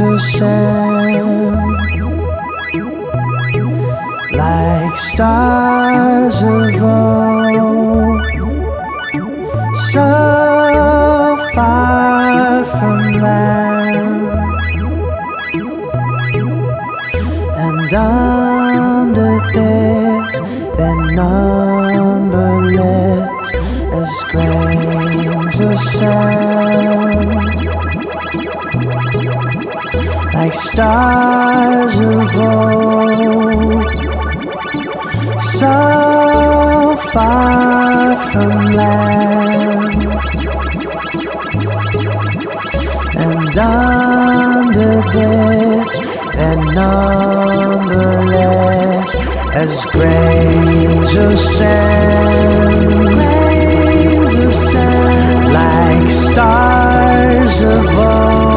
of sand, like stars of old, so far from land, and under this, they're numberless as grains of sand like stars of old, so far from land, and under this, and numberless as grains of sand, grains of sand, like stars of old.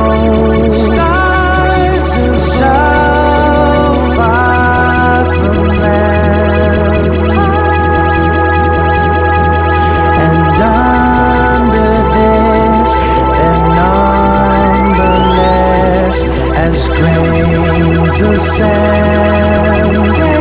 grains of sand.